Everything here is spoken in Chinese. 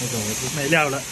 那种我是没料了。